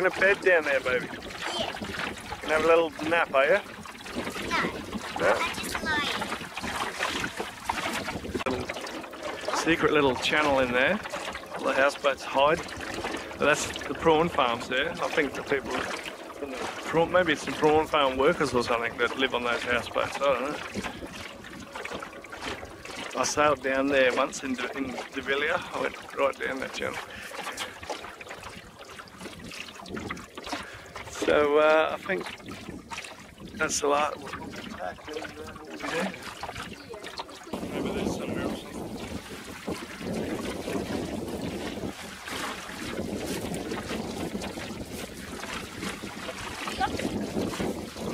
Making a bed down there, baby. Yeah. Can have a little nap, are you? No. No. I'm just lying. Secret little channel in there. All the houseboats hide. But that's the prawn farms there. I think the people prawn, maybe it's the prawn farm workers or something that live on those houseboats. I don't know. I sailed down there once in, De, in Devilla. I went right down that channel. So uh, I think that's the last. Maybe there's.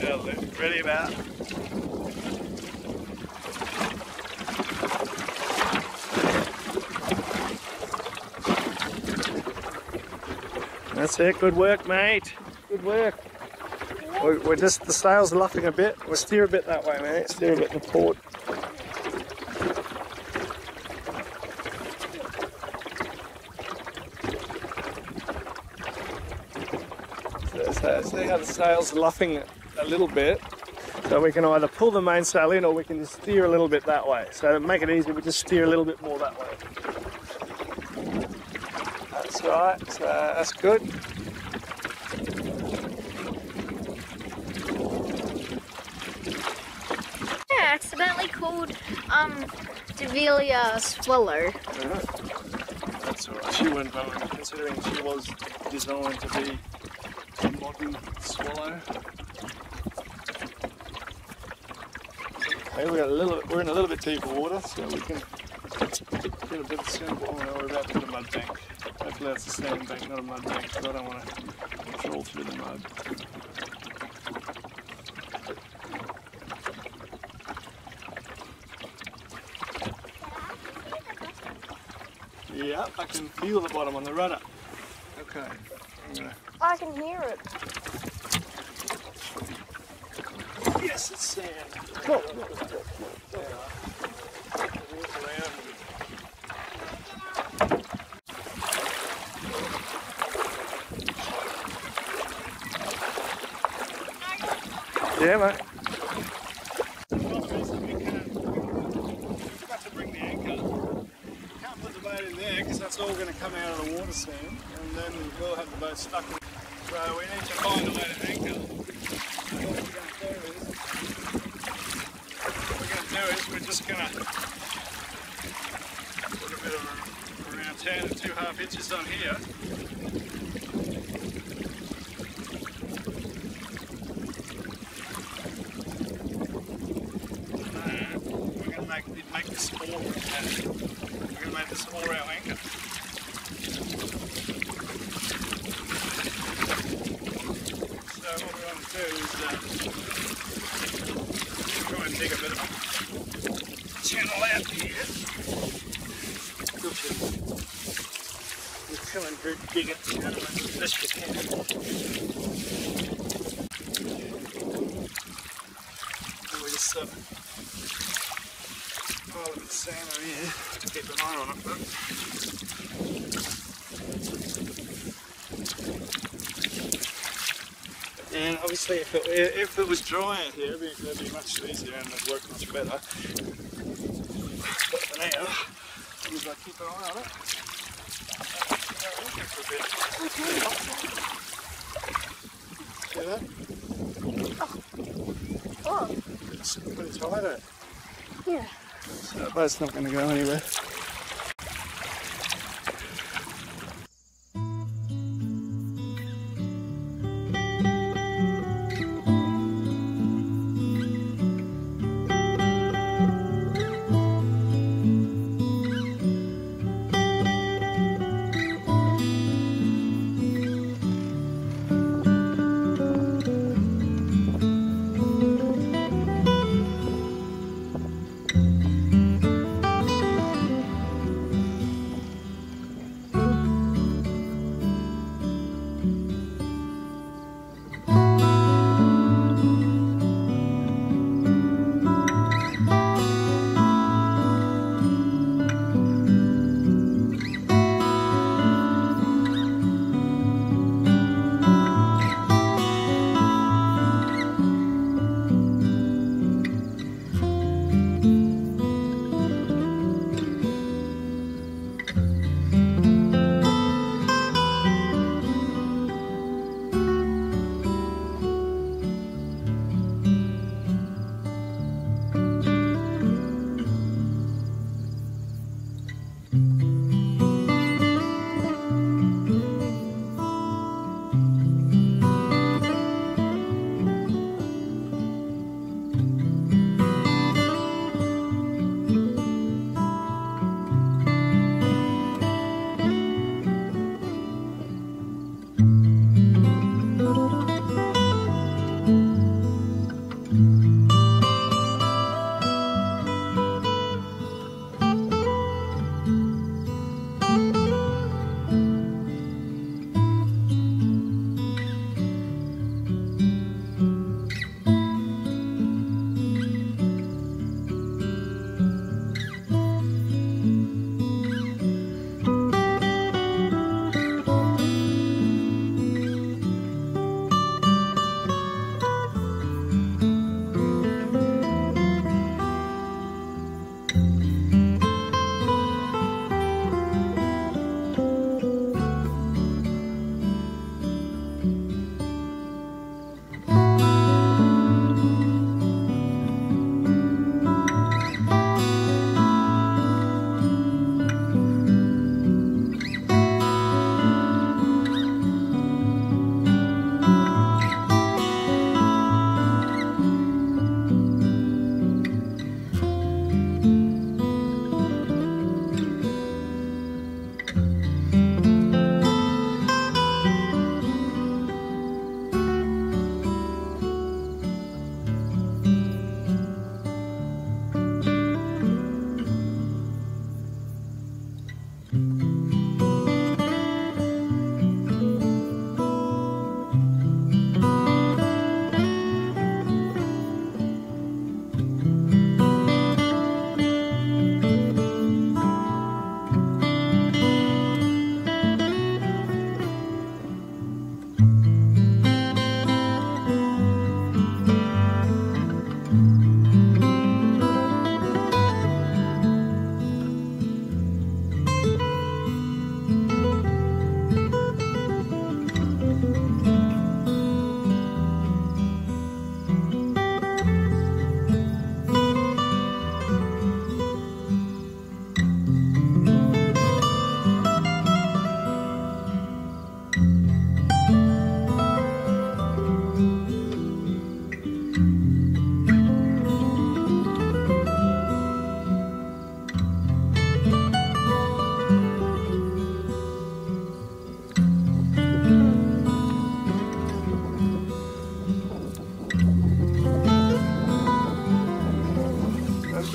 Yeah, ready about. That's it. Good work, mate. Good work. We- We're just the sails are luffing a bit. We'll steer a bit that way, mate. Steer a bit the port. So see how the sails luffing a little bit. So we can either pull the mainsail in or we can just steer a little bit that way. So to make it easy, we just steer a little bit more that way. That's right. So that's good. Yeah, accidentally called um Devilia Swallow. That's all right. She went well, considering she was designed to be a modern swallow. Hey, we got a little, we're in a little bit deeper water, so we can get a bit of sand. Oh no, we're about to a mud bank. Hopefully that's a sand bank, not a mud bank, because I don't want to fall through the mud. Yeah, I can feel the bottom on the rudder. Okay. I'm gonna I can hear it. Yes, it's sand. Cool. Yeah, mate. Can't put the boat in there because that's all going to come out of the water soon, and then we'll have the boat stuck in. So we need to find a way to anchor. What we're going to do is, we're just going to put a bit of a, around 10 and two half inches on here. We're going make, make this four. We're going to make this four our anchor. So what we want to do is uh, try and dig a bit of a channel out here. You try and dig- dig a channel as best you can. And we just uh, pile a bit of sand over here to keep an eye on it. But And obviously, if it, if it was dry out here, it'd be, it'd be much easier and it'd work much better. But for now, we've got to keep an eye on it. For. See that? Oh, It's pretty tight, eh? yeah. So the boat's not going to go anywhere.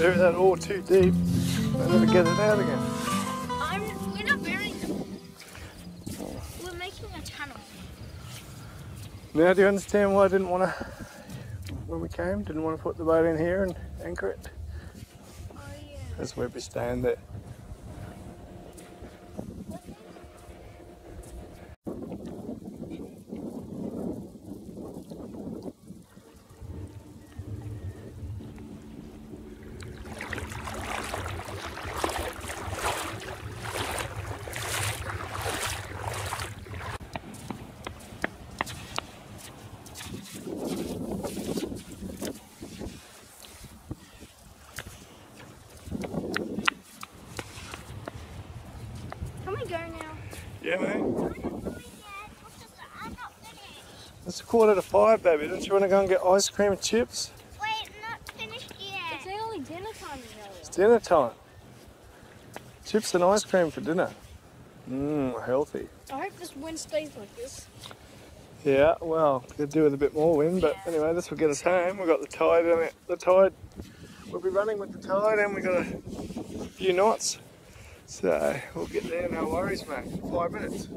Bury that oar too deep and never get it out again. I'm, we're not burying them. We're making a tunnel. Now, do you understand why I didn't want to, when we came, didn't want to put the boat in here and anchor it? Oh yeah. That's where we stand there. We go now? Yeah, mate. It's a quarter to five, baby. Don't you want to go and get ice cream and chips? Wait, not finished yet. It's only dinner time, Amelia. It's dinner time. Chips and ice cream for dinner. Mmm, healthy. I hope this wind stays like this. Yeah, well, could do with a bit more wind, but anyway, this will get us home. We've got the tide on it. The tide, we'll be running with the tide, and we've got a few knots. So we'll get there, no worries, mate. Five minutes.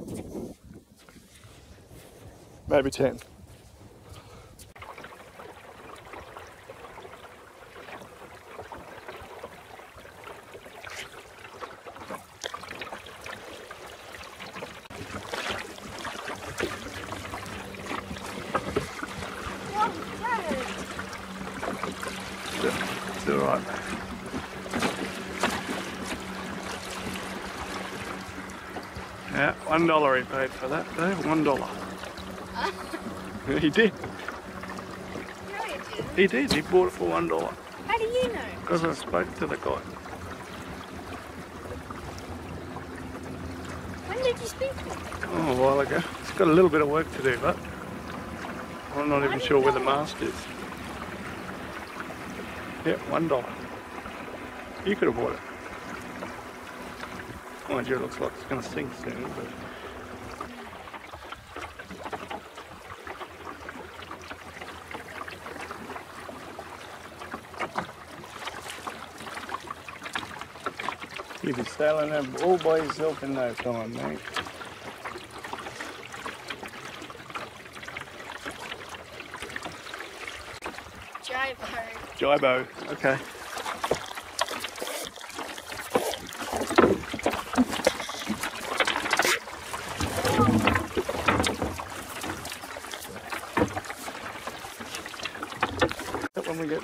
Maybe ten. It's all Yeah, one dollar he paid for that though. One dollar. he did. No, you didn't. He did. He bought it for one dollar How do you know? because I spoke to the guy. When did you speak to him? Oh, a while ago. It's got a little bit of work to do, but I'm not even sure where the mast is. Yep, one dollar. You could have bought it. Mind you, it looks like it's going to sink soon, but. You'll be sailing them all by yourself in no time, mate. Jibo. Jibo, okay.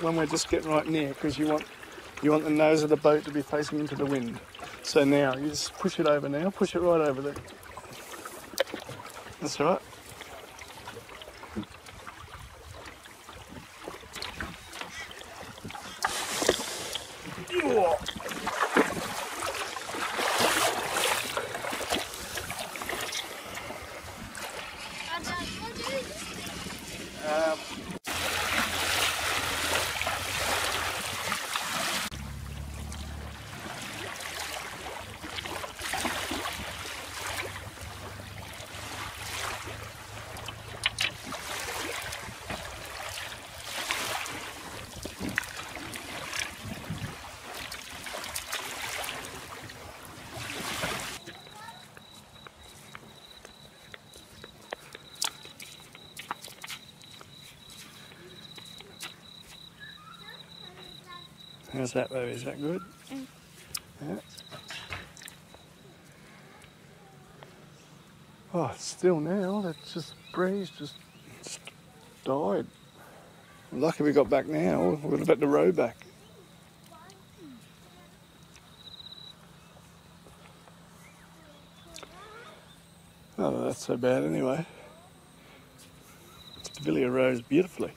When we get when we're just getting right near, because you want you want the nose of the boat to be facing into the wind. So now you just push it over now, push it right over there. That's all right. Um, how's that, baby? Is that good? Yeah. Oh, it's still now. That just breeze just, just died. Lucky we got back now. We would have had to row back. Oh, that's so bad anyway. Stabilia rows beautifully.